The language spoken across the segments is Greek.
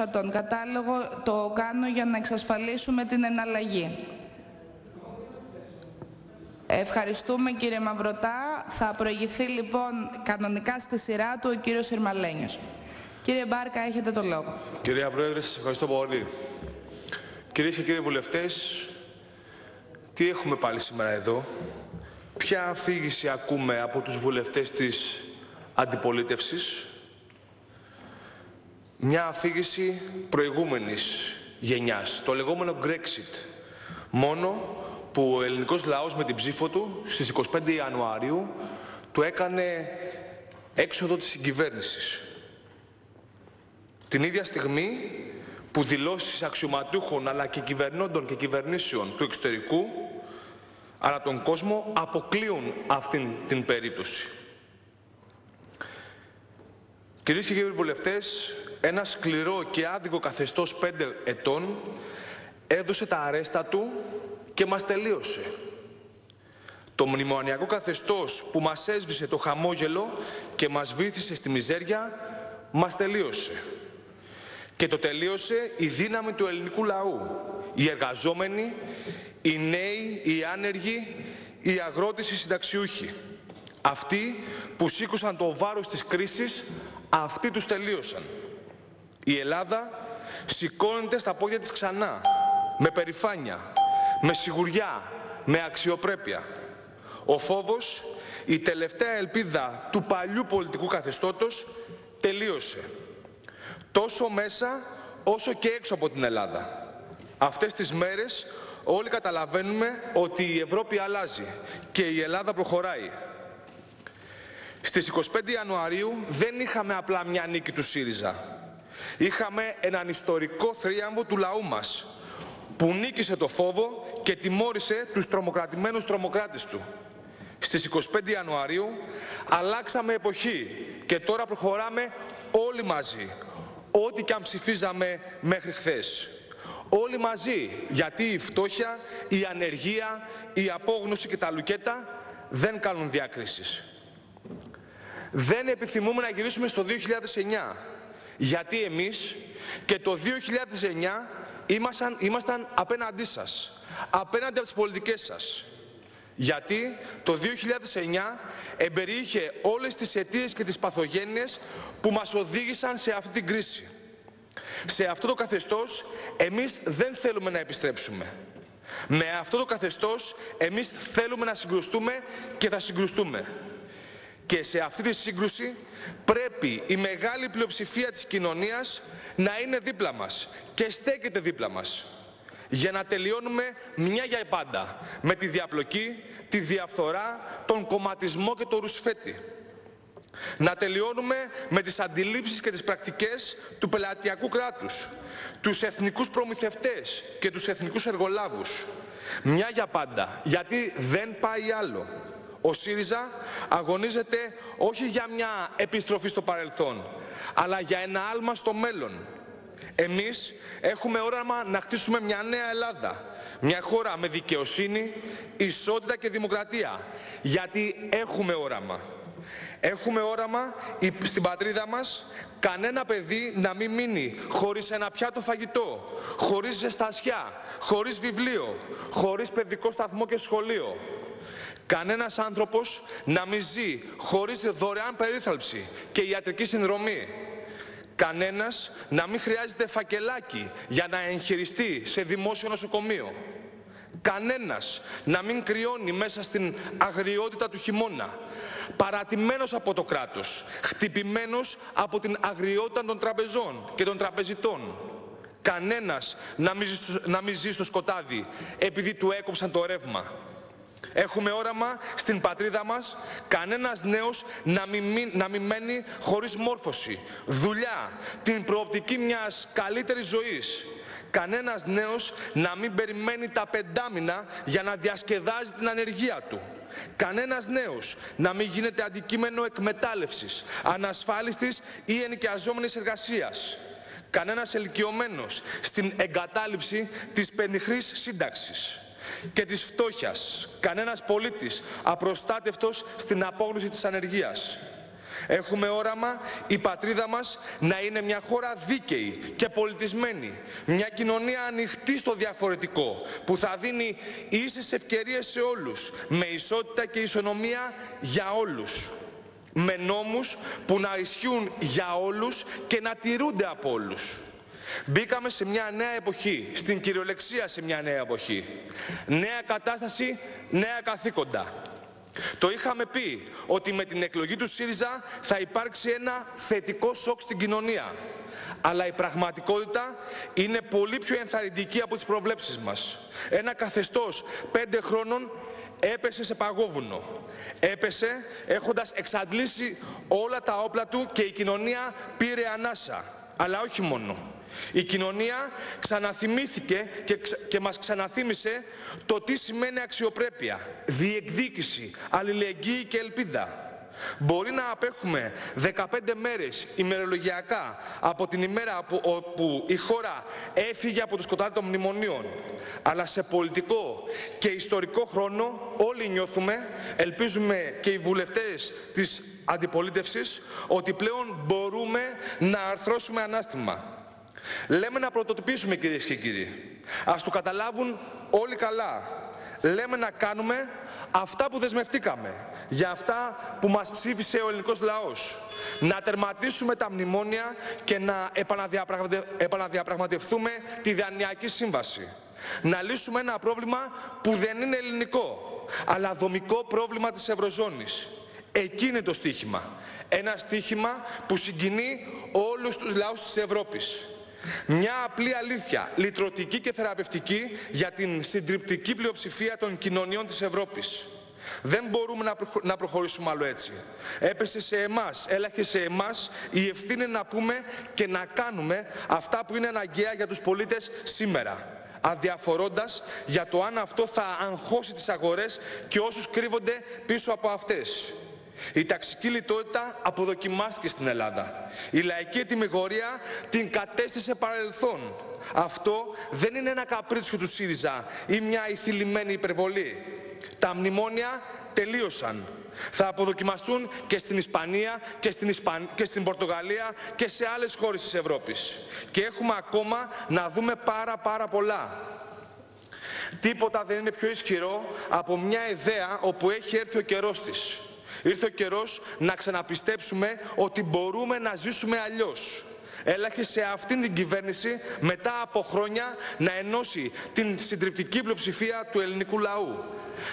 σημείωσα τον κατάλογο, το κάνω για να εξασφαλίσουμε την εναλλαγή. Ευχαριστούμε κύριε Μαυρωτά. Θα προηγηθεί λοιπόν κανονικά στη σειρά του ο κύριος Ιρμαλένιος. Κύριε Μπάρκα, έχετε το λόγο. Κυρία Πρόεδρε, σας ευχαριστώ πολύ. Κυρίες και κύριοι βουλευτές, τι έχουμε πάλι σήμερα εδώ; Ποια αφήγηση ακούμε από τους βουλευτές της αντιπολίτευσης; Μια αφήγηση προηγούμενης γενιάς, το λεγόμενο Brexit. Μόνο που ο ελληνικός λαός με την ψήφο του στις 25 Ιανουαρίου του έκανε έξοδο της συγκυβέρνησης. Την ίδια στιγμή που δηλώσεις αξιωματούχων αλλά και κυβερνώντων και κυβερνήσεων του εξωτερικού αλλά τον κόσμο αποκλείουν αυτήν την περίπτωση. Κυρίες και κύριοι βουλευτές, ένα σκληρό και άδικο καθεστώς πέντε ετών έδωσε τα αρέστα του και μας τελείωσε. Το μνημονιακό καθεστώς που μας έσβησε το χαμόγελο και μας βήθησε στη μιζέρια, μας τελείωσε. Και το τελείωσε η δύναμη του ελληνικού λαού. Οι εργαζόμενοι, οι νέοι, οι άνεργοι, οι αγρότες, οι συνταξιούχοι. Αυτοί που σήκωσαν το βάρος της κρίσης, αυτοί τους τελείωσαν. Η Ελλάδα σηκώνεται στα πόδια της ξανά, με περηφάνεια, με σιγουριά, με αξιοπρέπεια. Ο φόβος, η τελευταία ελπίδα του παλιού πολιτικού καθεστώτος, τελείωσε. Τόσο μέσα, όσο και έξω από την Ελλάδα. Αυτές τις μέρες όλοι καταλαβαίνουμε ότι η Ευρώπη αλλάζει και η Ελλάδα προχωράει. Στις 25 Ιανουαρίου δεν είχαμε απλά μια νίκη του ΣΥΡΙΖΑ. Είχαμε έναν ιστορικό θρίαμβο του λαού μας, που νίκησε το φόβο και τιμώρησε τους τρομοκρατημένους τρομοκράτες του. Στις 25 Ιανουαρίου αλλάξαμε εποχή και τώρα προχωράμε όλοι μαζί, ό,τι και αν ψηφίζαμε μέχρι χθες. Όλοι μαζί, γιατί η φτώχεια, η ανεργία, η απόγνωση και τα λουκέτα δεν κάνουν διακρίσεις. Δεν επιθυμούμε να γυρίσουμε στο 2009, γιατί εμείς και το 2009 ήμασταν, ήμασταν απέναντί σας, απέναντι από τις πολιτικές σας. Γιατί το 2009 εμπεριείχε όλες τις αιτίες και τις παθογένειες που μας οδήγησαν σε αυτή την κρίση. Σε αυτό το καθεστώς εμείς δεν θέλουμε να επιστρέψουμε. Με αυτό το καθεστώς εμείς θέλουμε να συγκρουστούμε και θα συγκρουστούμε. Και σε αυτή τη σύγκρουση πρέπει η μεγάλη πλειοψηφία της κοινωνίας να είναι δίπλα μας και στέκεται δίπλα μας για να τελειώνουμε μια για πάντα με τη διαπλοκή, τη διαφθορά, τον κομματισμό και το ρουσφέτη. Να τελειώνουμε με τις αντιλήψεις και τις πρακτικές του πελατειακού κράτους, τους εθνικούς προμηθευτές και τους εθνικούς εργολάβους. Μια για πάντα, γιατί δεν πάει άλλο. Ο ΣΥΡΙΖΑ αγωνίζεται όχι για μια επιστροφή στο παρελθόν, αλλά για ένα άλμα στο μέλλον. Εμείς έχουμε όραμα να χτίσουμε μια νέα Ελλάδα, μια χώρα με δικαιοσύνη, ισότητα και δημοκρατία, γιατί έχουμε όραμα. Έχουμε όραμα στην πατρίδα μας κανένα παιδί να μην μείνει χωρίς ένα πιάτο φαγητό, χωρίς ζεστασιά, χωρίς βιβλίο, χωρίς παιδικό σταθμό και σχολείο. Κανένας άνθρωπος να μην ζει χωρίς δωρεάν περίθαλψη και ιατρική συνδρομή. Κανένας να μην χρειάζεται φακελάκι για να εγχειριστεί σε δημόσιο νοσοκομείο. Κανένας να μην κρυώνει μέσα στην αγριότητα του χειμώνα. Παρατημένος από το κράτος. Χτυπημένος από την αγριότητα των τραπεζών και των τραπεζιτών. Κανένας να μην, να μην ζει στο σκοτάδι επειδή του έκοψαν το ρεύμα. Έχουμε όραμα στην πατρίδα μας κανένας νέος να μην, να μην μένει χωρίς μόρφωση, δουλειά, την προοπτική μιας καλύτερης ζωής. Κανένας νέος να μην περιμένει τα πεντάμινα για να διασκεδάζει την ανεργία του. Κανένας νέος να μην γίνεται αντικείμενο εκμετάλλευσης, ανασφάλιστης ή ενοικιαζόμενης εργασίας. Κανένας ελικιωμένος στην εγκατάλειψη της πενιχρής σύνταξης και της φτώχειας. Κανένας πολίτης απροστάτευτος στην απόγνωση της ανεργίας. Έχουμε όραμα η πατρίδα μας να είναι μια χώρα δίκαιη και πολιτισμένη. Μια κοινωνία ανοιχτή στο διαφορετικό που θα δίνει ίσες ευκαιρίες σε όλους με ισότητα και ισονομία για όλους. Με νόμους που να ισχύουν για όλους και να τηρούνται από όλους. Μπήκαμε σε μια νέα εποχή, στην κυριολεξία σε μια νέα εποχή. Νέα κατάσταση, νέα καθήκοντα. Το είχαμε πει ότι με την εκλογή του ΣΥΡΙΖΑ θα υπάρξει ένα θετικό σοκ στην κοινωνία. Αλλά η πραγματικότητα είναι πολύ πιο ενθαρρυντική από τις προβλέψεις μας. Ένα καθεστώς πέντε χρόνων έπεσε σε παγόβουνο. Έπεσε έχοντας εξαντλήσει όλα τα όπλα του και η κοινωνία πήρε ανάσα. Αλλά όχι μόνο. Η κοινωνία ξαναθυμήθηκε και, και μας ξαναθύμισε το τι σημαίνει αξιοπρέπεια, διεκδίκηση, αλληλεγγύη και ελπίδα. Μπορεί να απέχουμε 15 μέρες ημερολογιακά από την ημέρα που, όπου η χώρα έφυγε από το σκοτάδι των μνημονίων. Αλλά σε πολιτικό και ιστορικό χρόνο όλοι νιώθουμε, ελπίζουμε και οι βουλευτές της αντιπολίτευσης, ότι πλέον μπορούμε να αρθρώσουμε ανάστημα. Λέμε να πρωτοτυπήσουμε κυρίες και κύριοι. Ας το καταλάβουν όλοι καλά. Λέμε να κάνουμε αυτά που δεσμευτήκαμε. Για αυτά που μας ψήφισε ο ελληνικός λαός. Να τερματίσουμε τα μνημόνια και να επαναδιαπραγματευτούμε τη Δανειακή Σύμβαση. Να λύσουμε ένα πρόβλημα που δεν είναι ελληνικό, αλλά δομικό πρόβλημα της Ευρωζώνης. Εκεί είναι το στίχημα. Ένα στίχημα που συγκινεί όλους τους λαούς της Ευρώπης. Μια απλή αλήθεια, λυτρωτική και θεραπευτική για την συντριπτική πλειοψηφία των κοινωνιών της Ευρώπης. Δεν μπορούμε να προχωρήσουμε άλλο έτσι. Έπεσε σε εμάς, έλαχε σε εμάς η ευθύνη να πούμε και να κάνουμε αυτά που είναι αναγκαία για τους πολίτες σήμερα αδιαφορώντας για το αν αυτό θα αγχώσει τις αγορές και όσους κρύβονται πίσω από αυτές. Η ταξική λιτότητα αποδοκιμάστηκε στην Ελλάδα. Η λαϊκή ετοιμιγορία την κατέστησε παρελθόν. Αυτό δεν είναι ένα καπρίτσιο του ΣΥΡΙΖΑ ή μια ηθιλημένη υπερβολή. Τα μνημόνια τελείωσαν. Θα αποδοκιμαστούν και στην Ισπανία και στην, και στην Πορτογαλία και σε άλλες χώρες της Ευρώπης. Και έχουμε ακόμα να δούμε πάρα πάρα πολλά. Τίποτα δεν είναι πιο ισχυρό από μια ιδέα όπου έχει έρθει ο καιρός της. Ήρθε ο καιρός να ξαναπιστέψουμε ότι μπορούμε να ζήσουμε αλλιώς. Έλαχε σε αυτήν την κυβέρνηση μετά από χρόνια να ενώσει την συντριπτική πλειοψηφία του ελληνικού λαού.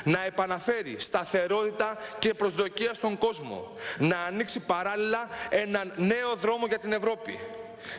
Να επαναφέρει σταθερότητα και προσδοκία στον κόσμο. Να ανοίξει παράλληλα έναν νέο δρόμο για την Ευρώπη.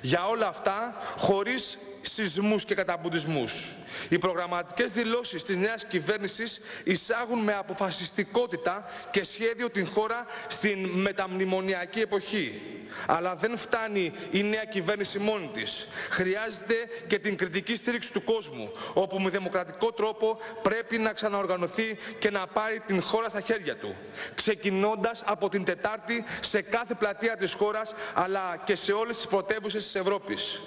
Για όλα αυτά, χωρίς σεισμούς και καταμπουδισμούς. Οι προγραμματικές δηλώσεις της νέας κυβέρνησης εισάγουν με αποφασιστικότητα και σχέδιο την χώρα στην μεταμνημονιακή εποχή. Αλλά δεν φτάνει η νέα κυβέρνηση μόνη της. Χρειάζεται και την κριτική στήριξη του κόσμου, όπου με δημοκρατικό τρόπο πρέπει να ξαναοργανωθεί και να πάρει την χώρα στα χέρια του. Ξεκινώντας από την Τετάρτη σε κάθε πλατεία της χώρας, αλλά και σε όλες τις πρωτεύουσες της Ευρώπης.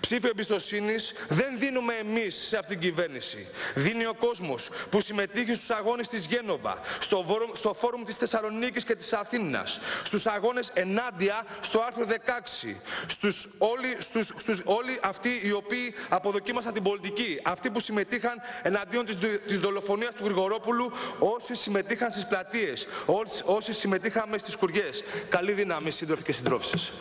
Ψήφιο εμπιστοσύνης δεν δίνουμε εμείς σε αυτήν την κυβέρνηση. Δίνει ο κόσμος που συμμετείχε στους αγώνες της Γένοβα, στο, στο φόρουμ της Θεσσαλονίκης και της Αθήνας, στους αγώνες ενάντια στο άρθρο 16, στους όλοι, στους, στους, όλοι αυτοί οι οποίοι αποδοκίμασαν την πολιτική, αυτοί που συμμετείχαν εναντίον της, της δολοφονίας του Γρηγορόπουλου, όσοι συμμετείχαν στις πλατείες, όσοι συμμετείχαμε στις κουριές. Καλή δύναμη, σύντροφοι και συντρόφισσες.